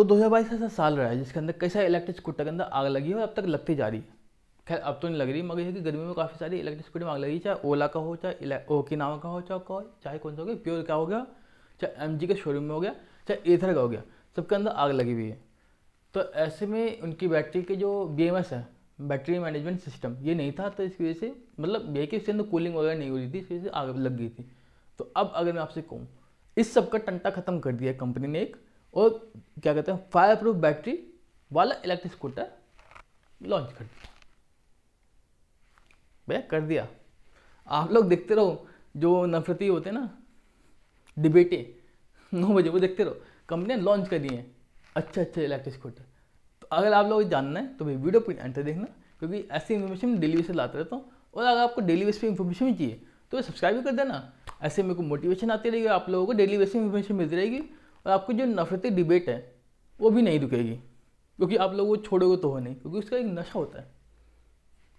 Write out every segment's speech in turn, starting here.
तो दो हज़ार बाईस ऐसा साल रहा है जिसके अंदर कई सारे इलेक्ट्रिक स्कूटर के अंदर आग लगी है और अब तक लगती जा रही है। खैर, अब तो नहीं लग रही, मगर यह कि गर्मी में काफ़ी सारी इलेक्ट्रिक स्कूटर में आग लगी चाहे ओला का हो, चाहे ओकी नावा का हो, चाहे का चाहे कौन सा हो गया प्योर का हो गया, चाहे एम के शोरूम में हो गया, चाहे एथर का हो गया, सबके अंदर आग लगी हुई है। तो ऐसे में उनकी बैटरी के जो बीएमएस है बैटरी मैनेजमेंट सिस्टम ये नहीं था तो इसकी वजह से मतलब ये कि उसके अंदर कूलिंग वगैरह नहीं हो रही थी इसकी वजह से आग लग गई थी। तो अब अगर मैं आपसे कहूँ, इस सब का टंटा खत्म कर दिया कंपनी ने एक और क्या कहते हैं फायर प्रूफ बैटरी वाला इलेक्ट्रिक स्कूटर लॉन्च कर दिया। भैया, कर दिया। आप लोग देखते रहो, जो नफरती होते हैं ना, डिबेटे, नौ बजे वो देखते रहो, कंपनियाँ लॉन्च कर दी हैं अच्छा अच्छा इलेक्ट्रिक स्कूटर तो अगर आप लोग जानना है तो भाई वीडियो पर एंटर देखना, क्योंकि ऐसी इन्फॉर्मेशन डेली बेस लाते रहता हूँ। और अगर आपको डेली बेस पे इन्फॉर्मेशन भी चाहिए तो सब्सक्राइब भी कर देना। ऐसे मेरे को मोटिवेशन आती रहेगी आप लोगों को डेली बेस में इन्फॉर्मेशन मिलती रहेगी। और आपकी जो नफरती डिबेट है, वो भी नहीं रुकेगी। क्योंकि आप लोग वो छोड़ोगे तो हो नहीं। क्योंकि उसका एक नशा होता है।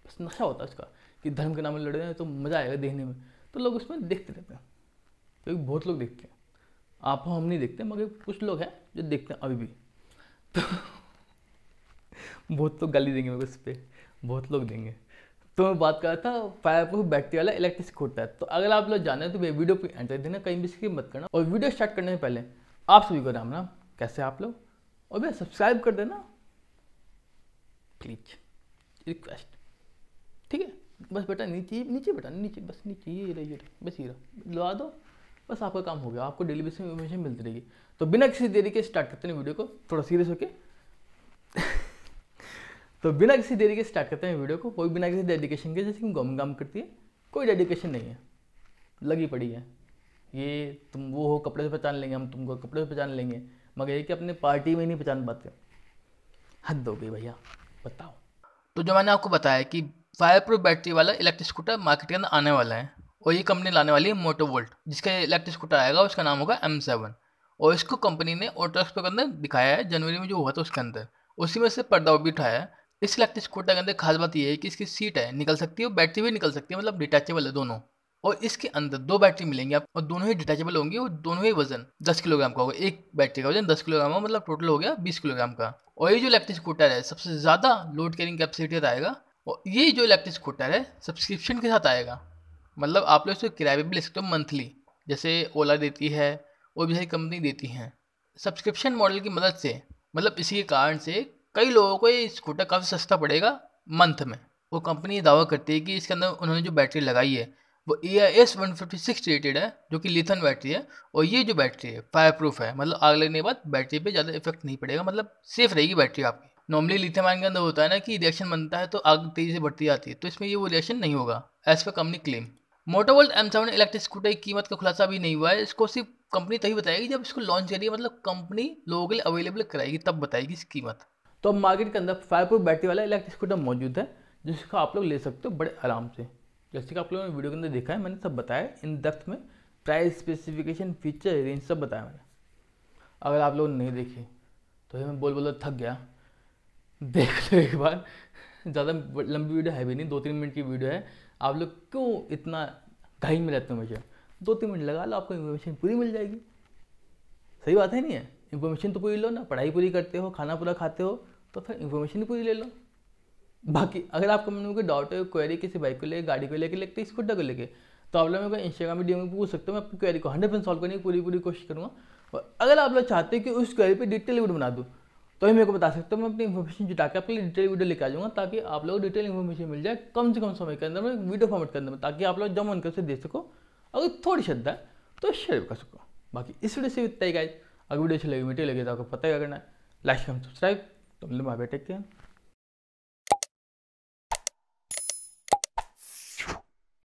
बस नशा होता है उसका कि धर्म के नाम में लड़ रहे हैं तो मज़ा आएगा देखने में। तो लोग उसमें देखते रहते हैं। क्योंकि बहुत लोग देखते हैं। आप हम नहीं देखते, मगर कुछ लोग हैं जो देखते हैं अभी भी। तो बहुत लोग गाली देंगे मेरे को पर बहुत लोग देंगे। तो मैं बात कर रहा था, फायर प्रूफ बैटरी वाला इलेक्ट्रिक स्कूटर तो अगर आप लोग जाने तो वीडियो पे एंटर देना कहीं भी स्किप मत करना। और वीडियो स्टार्ट करने से पहले आप सभी को राम राम। कैसे आप लोग? और भैया सब्सक्राइब कर देना। प्लीज़ रिक्वेस्ट ठीक है? बस बेटा नीचे नीचे बेटा नीचे, बस नीचे, ये रही ये रही बस ये रहा। लगा दो। बस आपका काम हो गया। आपको डेली बेसिस में इन्फॉर्मेशन मिलती रहेगी। तो बिना किसी देरी के स्टार्ट करते हैं वीडियो को। थोड़ा सीरियस होके। तो बिना किसी देरी के स्टार्ट करते हैं वीडियो को। कोई बिना किसी डेडिकेशन के, जैसे कि गवर्नमेंट काम करती है, कोई डेडिकेशन नहीं है। लगी पड़ी है। ये तुम वो हो, कपड़े से पहचान लेंगे, हम तुमको कपड़े से पहचान लेंगे, मगर ये कि अपने पार्टी में नहीं पहचान पाते हद हो गई भैया, बताओ। तो जो मैंने आपको बताया कि फायर प्रूफ बैटरी वाला इलेक्ट्रिक स्कूटर मार्केट के अंदर आने वाला है, और ये कंपनी लाने वाली है मोटो वोल्ट जिसका इलेक्ट्रिक स्कूटर आएगा, उसका नाम होगा एम सेवन और इसको कंपनी ने ऑटो एक्सपो के अंदर दिखाया है, जनवरी में जो हुआ था उसके अंदर। उसी में से पर्दा भी उठाया है। इस इलेक्ट्रिक स्कूटर के अंदर खास बात यह है कि इसकी सीट है, निकल सकती है और बैटरी भी निकल सकती है मतलब डिटैचेबल है दोनों। और इसके अंदर दो बैटरी मिलेंगी आप, और दोनों ही डिटैचेबल होंगी, और दोनों ही वज़न दस किलोग्राम का होगा। एक बैटरी का वज़न दस किलोग्राम का मतलब टोटल हो गया बीस किलोग्राम का। और ये जो इलेक्ट्रिक स्कूटर है, सबसे ज़्यादा लोड कैरिंग कैपेसिटी आएगा, और ये जो इलेक्ट्रिक स्कूटर है सब्सक्रिप्शन के साथ आएगा। मतलब आप लोग इसको किराए पर भी ले सकते हो मंथली जैसे ओला देती है, और भी सारी कंपनी देती हैं। सब्सक्रिप्शन मॉडल की मदद से मतलब इसी के कारण से कई लोगों को ये स्कूटर काफ़ी सस्ता पड़ेगा मंथ में। वो कंपनी दावा करती है कि इसके अंदर उन्होंने जो बैटरी लगाई है वो A I S one fifty six rated है, जो कि लिथन बैटरी है, और ये जो बैटरी है फायर प्रूफ है मतलब आग लगने के बाद बैटरी पे ज़्यादा इफ़ेक्ट नहीं पड़ेगा मतलब सेफ़ रहेगी बैटरी आपकी। नॉर्मली लिथियम आयन के अंदर होता है ना कि रिएक्शन बनता है तो आग तेज़ी से बढ़ती जाती है तो इसमें ये वो रिएक्शन नहीं होगा as per company claim Motovolt M seven electric scooter की कीमत का खुलासा भी नहीं हुआ है, इसको सिर्फ़ कंपनी तभी बताएगी जब इसको लॉन्च करिए मतलब कंपनी लोगों के लिए अवेलेबल कराएगी, तब बताएगी इसकी कीमत। तो अब मार्केट के अंदर फायर प्रूफ बैटरी वाला इलेक्ट्रिक स्कूटर मौजूद है, जिसका आप लोग ले सकते हो बड़े आराम से। जैसे कि आप लोगों ने वीडियो के अंदर देखा है, मैंने सब बताया, इन डेप्थ में प्राइस स्पेसिफिकेशन फीचर रेंज सब बताया मैंने। अगर आप लोग नहीं देखे तो मैं बोल बोल थक गया। देख लो एक बार। ज़्यादा लंबी वीडियो है भी नहीं दो तीन मिनट की वीडियो है। आप लोग क्यों इतना घाई में रहते हो मुझे? दो तीन मिनट लगा लो, आपको इन्फॉर्मेशन पूरी मिल जाएगी। सही बात है नहीं है? इन्फॉर्मेशन तो पूरी लो ना, पढ़ाई पूरी करते हो, खाना पूरा खाते हो तो फिर इन्फॉर्मेशन पूरी ले लो। बाकी अगर आपको मन में कोई डाउट है क्वेरी किसी बाइक को लेकर गाड़ी को लेकर लेकर स्कूटर को लेकर तो आप लोग मेरे को इंस्टाग्राम में में पूछ सकते हो, मैं आपकी क्वेरी को हंड्रेड परसेंट सॉल्व करने की पूरी पूरी कोशिश करूँगा। और अगर आप लोग चाहते हैं कि उस क्वेरी पर डिटेल वीडियो बना दूँ तो ही मेरे को बता सकते हो, मैं अपनी इन्फॉर्मेशन जुटा के आपके लिए डिटेल वीडियो लेकर आ जाऊँगा, ताकि आप लोग डिटेल इन्फॉर्मेशन मिल जाए कम से कम समय के अंदर में वीडियो फॉर्मेट के अंदर में, ताकि आप लोग जब मन कर दे सको। अगर थोड़ी श्रद्धा है तो शेयर कर सको। बाकी इस वीडियो से इतना ही गाइज़ अगर वीडियो अच्छी लगी मीठी लगी तो आपको पता ही करना है। लाइक कम सब्सक्राइब तो मिलते हैं बेटे केयर